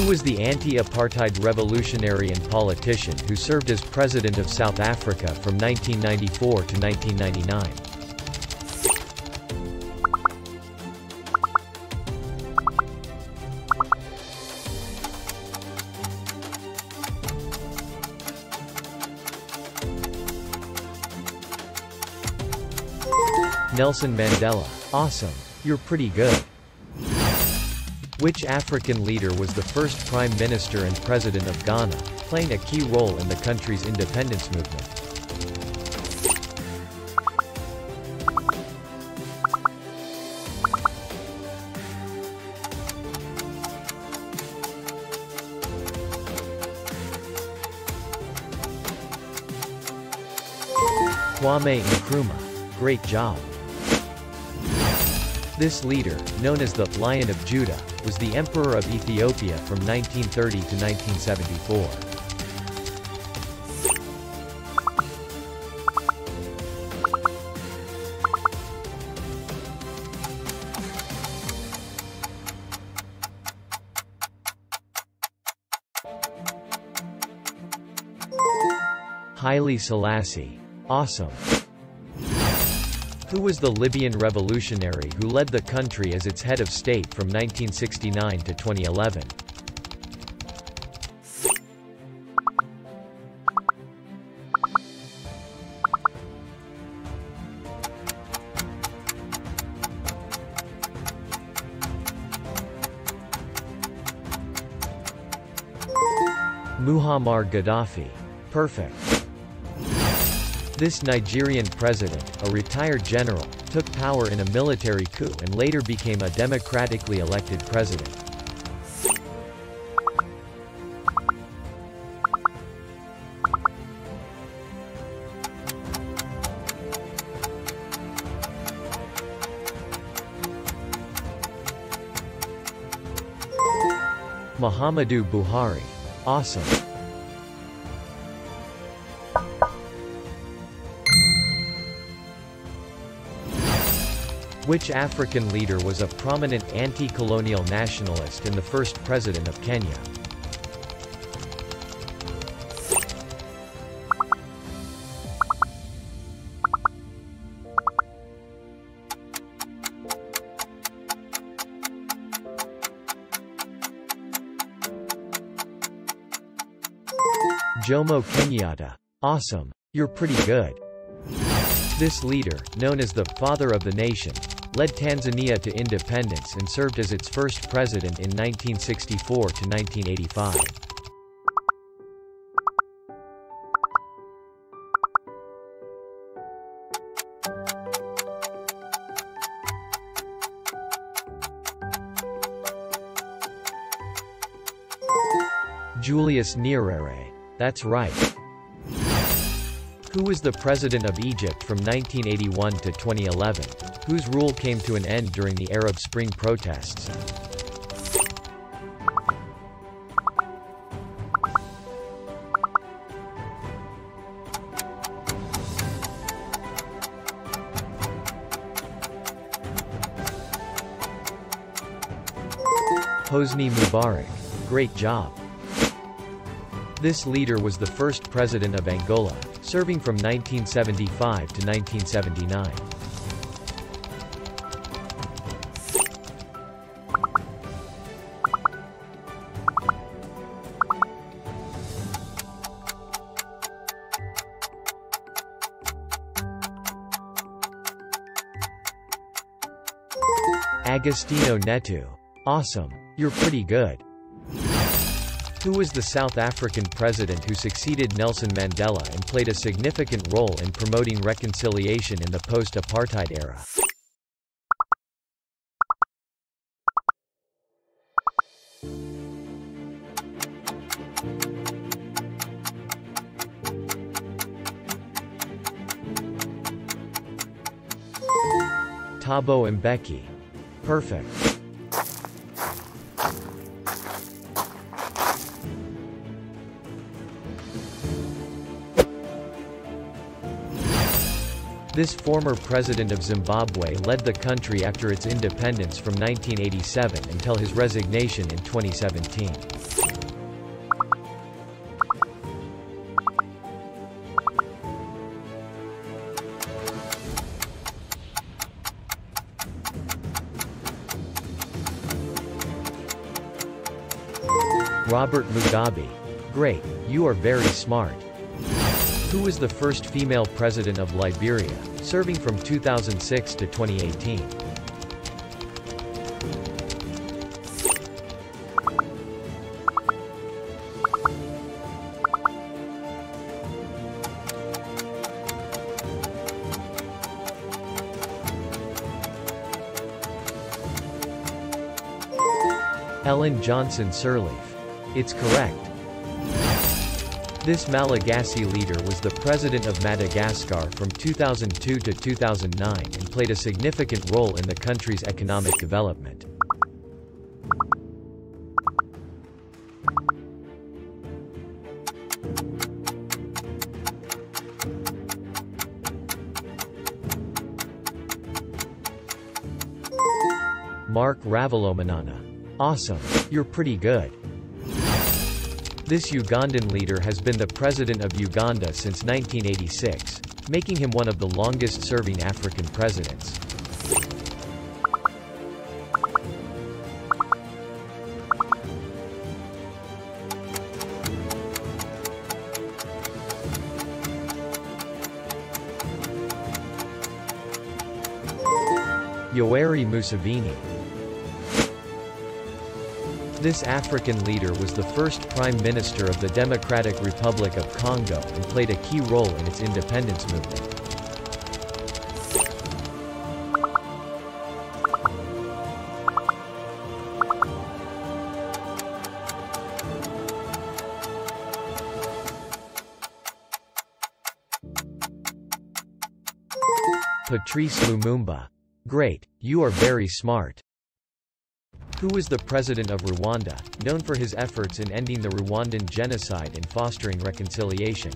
Who was the anti-apartheid revolutionary and politician who served as President of South Africa from 1994 to 1999? Nelson Mandela. Awesome. You're pretty good. Which African leader was the first Prime Minister and President of Ghana, playing a key role in the country's independence movement? Kwame Nkrumah. Great job. This leader, known as the Lion of Judah, was the Emperor of Ethiopia from 1930 to 1974. Haile Selassie. Awesome. Who was the Libyan revolutionary who led the country as its head of state from 1969 to 2011? Muammar Gaddafi. Perfect. This Nigerian president, a retired general, took power in a military coup and later became a democratically elected president. Muhammadu Buhari. Awesome. Which African leader was a prominent anti-colonial nationalist and the first president of Kenya? Jomo Kenyatta. Awesome. You're pretty good. This leader, known as the father of the nation, led Tanzania to independence and served as its first president in 1964 to 1985. Julius Nyerere. That's right. Who was the president of Egypt from 1981 to 2011, whose rule came to an end during the Arab Spring protests? Hosni Mubarak. Great job. This leader was the first president of Angola, serving from 1975 to 1979. Agostinho Neto. Awesome. You're pretty good. Who was the South African president who succeeded Nelson Mandela and played a significant role in promoting reconciliation in the post-apartheid era? Thabo Mbeki. Perfect. This former president of Zimbabwe led the country after its independence from 1987 until his resignation in 2017. Robert Mugabe. Great, you are very smart. Who was the first female president of Liberia, serving from 2006 to 2018? Ellen Johnson Sirleaf. It's correct. This Malagasy leader was the president of Madagascar from 2002 to 2009 and played a significant role in the country's economic development. Marc Ravalomanana. Awesome. You're pretty good. This Ugandan leader has been the president of Uganda since 1986, making him one of the longest-serving African presidents. Yoweri Museveni this African leader was the first prime minister of the Democratic Republic of Congo and played a key role in its independence movement. Patrice Lumumba. Great, you are very smart who was the president of Rwanda, known for his efforts in ending the Rwandan genocide and fostering reconciliation.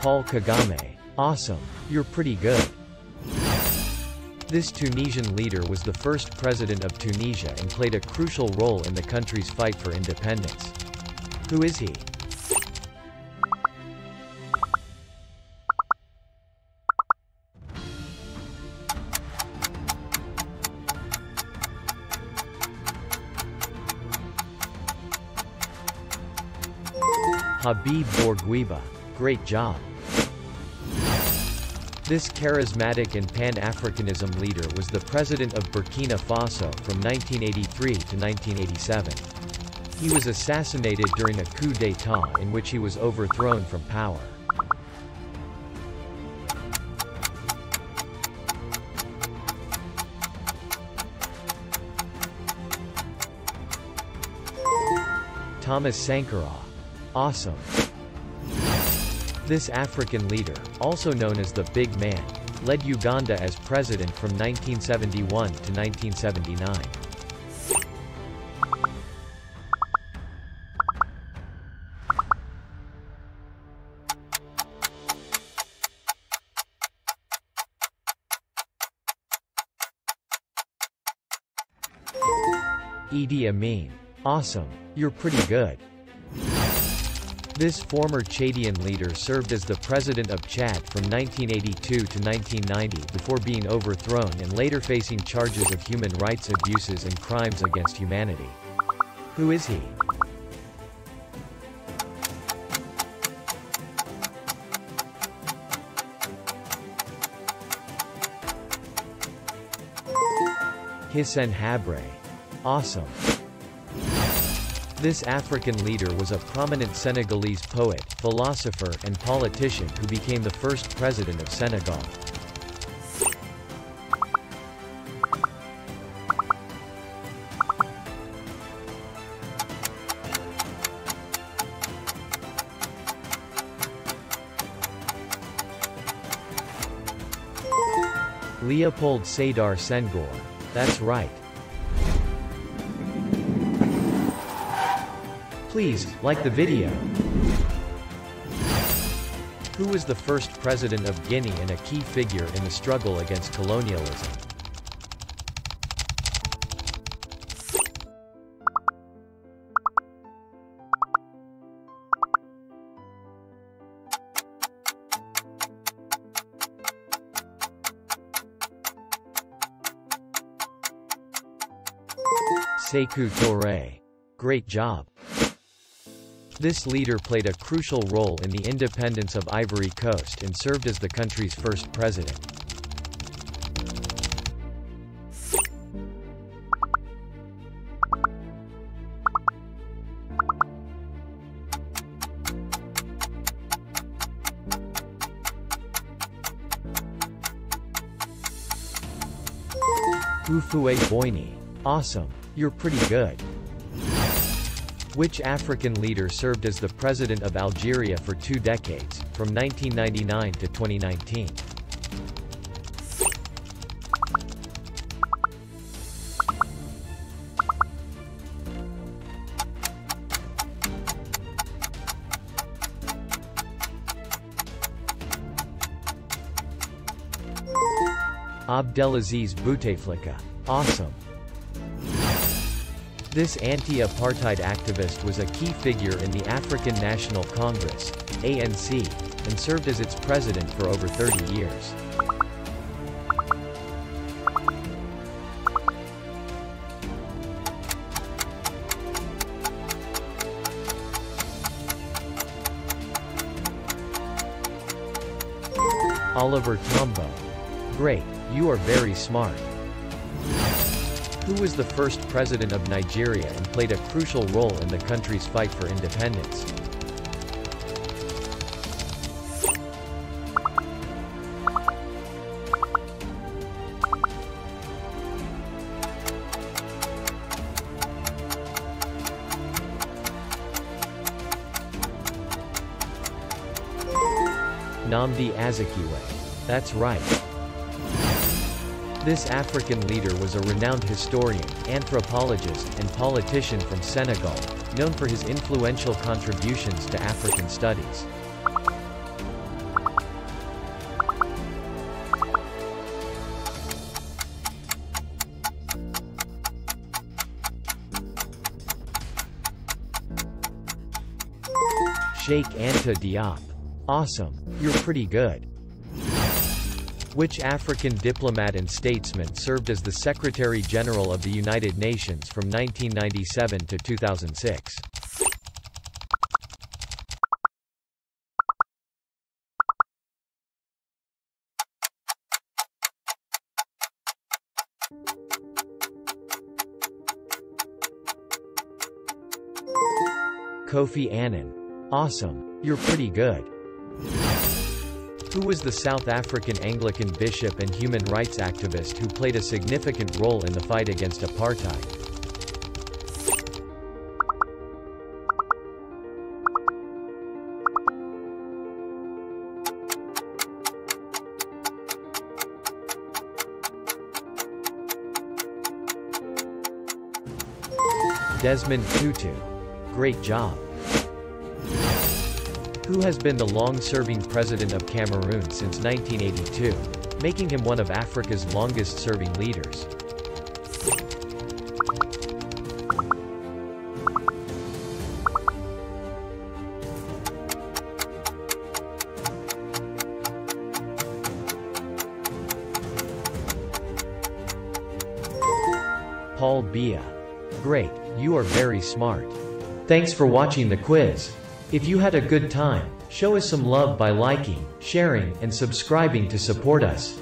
Paul Kagame. Awesome. You're pretty good. This Tunisian leader was the first president of Tunisia and played a crucial role in the country's fight for independence. Who is he? Habib Bourguiba. Great job. This charismatic and Pan-Africanism leader was the president of Burkina Faso from 1983 to 1987. He was assassinated during a coup d'état in which he was overthrown from power. Thomas Sankara. Awesome. This African leader, also known as the Big Man, led Uganda as president from 1971 to 1979. Idi Amin. Awesome. You're pretty good. This former Chadian leader served as the president of Chad from 1982 to 1990 before being overthrown and later facing charges of human rights abuses and crimes against humanity. Who is he? Hissène Habré. Awesome. This African leader was a prominent Senegalese poet, philosopher, and politician who became the first president of Senegal. Leopold Sedar Senghor. That's right. Please, like the video. Who was the first president of Guinea and a key figure in the struggle against colonialism? Sekou Touré. Great job. This leader played a crucial role in the independence of Ivory Coast and served as the country's first president. Houphouët Boigny. Awesome. You're pretty good. Which African leader served as the president of Algeria for two decades, from 1999 to 2019? Abdelaziz Bouteflika. Awesome. This anti-apartheid activist was a key figure in the African National Congress, ANC, and served as its president for over 30 years. Oliver Tambo. Great, you are very smart. Who was the first president of Nigeria and played a crucial role in the country's fight for independence? Nnamdi Azikiwe. That's right. This African leader was a renowned historian, anthropologist, and politician from Senegal, known for his influential contributions to African studies. Cheikh Anta Diop. Awesome. You're pretty good. Which African diplomat and statesman served as the Secretary-General of the United Nations from 1997 to 2006? Kofi Annan. Awesome. You're pretty good who was the South African Anglican bishop and human rights activist who played a significant role in the fight against apartheid. Desmond Tutu. Great job who has been the long-serving president of Cameroon since 1982, making him one of Africa's longest-serving leaders. Paul Biya. Great, you are very smart. Thanks for watching the quiz. If you had a good time, show us some love by liking, sharing, and subscribing to support us.